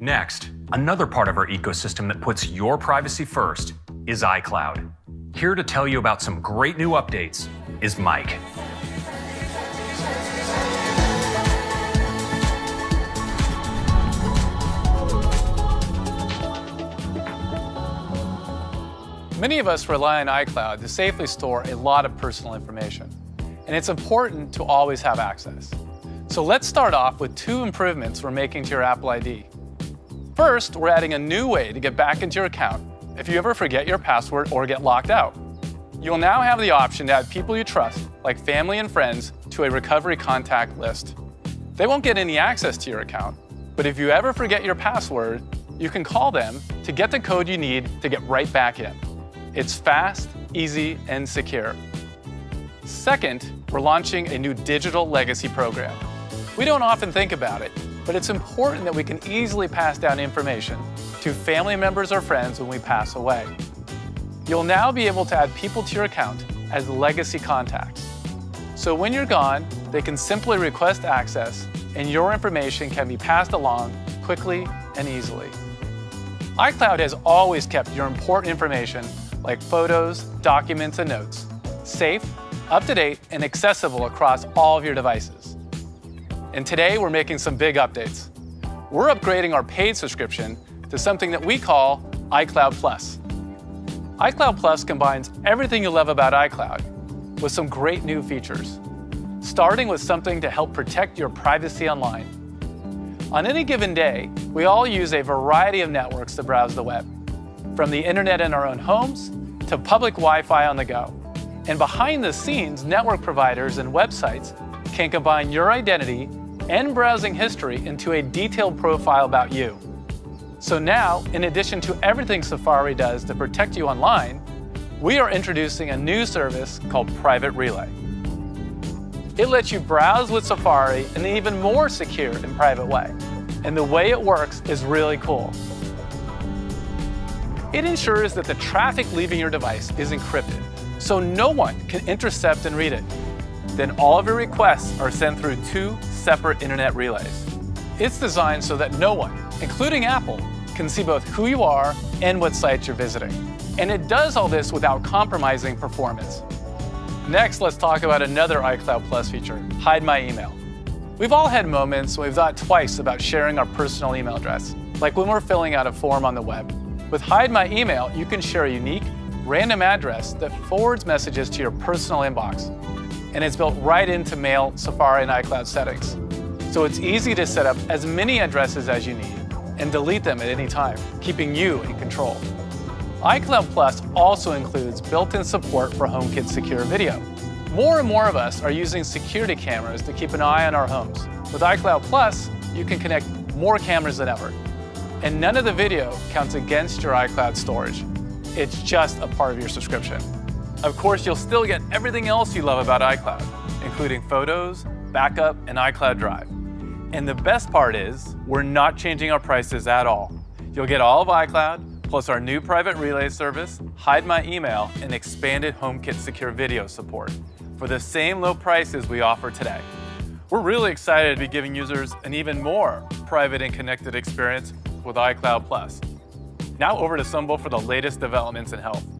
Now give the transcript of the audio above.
Next, another part of our ecosystem that puts your privacy first is iCloud. Here to tell you about some great new updates is Mike. Many of us rely on iCloud to safely store a lot of personal information, and it's important to always have access. So let's start off with two improvements we're making to your Apple ID. First, we're adding a new way to get back into your account if you ever forget your password or get locked out. You'll now have the option to add people you trust, like family and friends, to a recovery contact list. They won't get any access to your account, but if you ever forget your password, you can call them to get the code you need to get right back in. It's fast, easy, and secure. Second, we're launching a new digital legacy program. We don't often think about it, but it's important that we can easily pass down information to family members or friends when we pass away. You'll now be able to add people to your account as legacy contacts. So when you're gone, they can simply request access and your information can be passed along quickly and easily. iCloud has always kept your important information like photos, documents, and notes, safe, up to date, and accessible across all of your devices. And today we're making some big updates. We're upgrading our paid subscription to something that we call iCloud Plus. iCloud Plus combines everything you love about iCloud with some great new features, starting with something to help protect your privacy online. On any given day, we all use a variety of networks to browse the web from the internet in our own homes to public Wi-Fi on the go. And behind the scenes, network providers and websites can combine your identity and browsing history into a detailed profile about you. So now, in addition to everything Safari does to protect you online, we are introducing a new service called Private Relay. It lets you browse with Safari in an even more secure and private way. And the way it works is really cool. It ensures that the traffic leaving your device is encrypted, so no one can intercept and read it. Then all of your requests are sent through two separate internet relays. It's designed so that no one, including Apple, can see both who you are and what sites you're visiting. And it does all this without compromising performance. Next, let's talk about another iCloud Plus feature, Hide My Email. We've all had moments when we've thought twice about sharing our personal email address, like when we're filling out a form on the web. With Hide My Email, you can share a unique, random address that forwards messages to your personal inbox. And it's built right into Mail, Safari, and iCloud settings. So it's easy to set up as many addresses as you need and delete them at any time, keeping you in control. iCloud Plus also includes built-in support for HomeKit Secure Video. More and more of us are using security cameras to keep an eye on our homes. With iCloud Plus, you can connect more cameras than ever, and none of the video counts against your iCloud storage. It's just a part of your subscription. Of course, you'll still get everything else you love about iCloud, including photos, backup, and iCloud Drive. And the best part is, we're not changing our prices at all. You'll get all of iCloud, plus our new private relay service, Hide My Email, and expanded HomeKit Secure Video support for the same low prices we offer today. We're really excited to be giving users an even more private and connected experience with iCloud Plus. Now over to Sumbul for the latest developments in health.